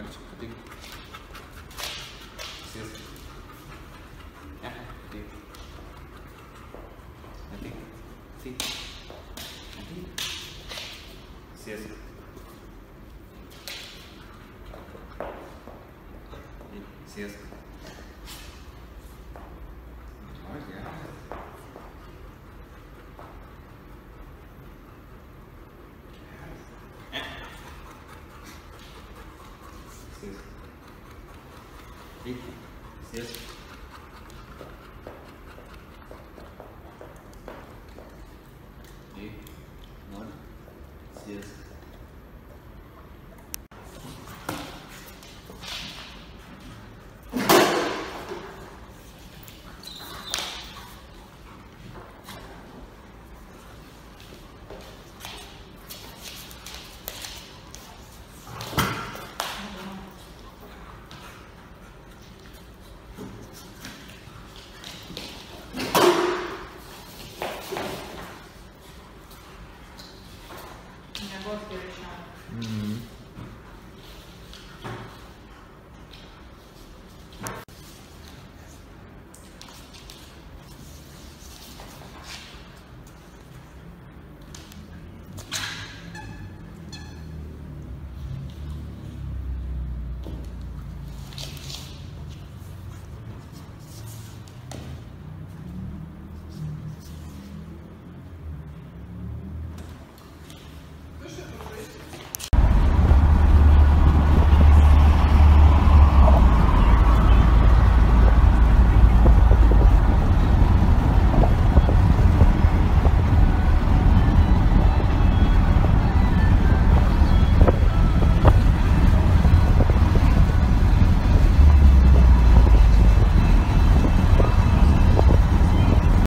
Kannst du bedingt. Siehst du? Ja, bedingt. Bedingt. Sieh. Bedingt. Siehst? Licença. Licença.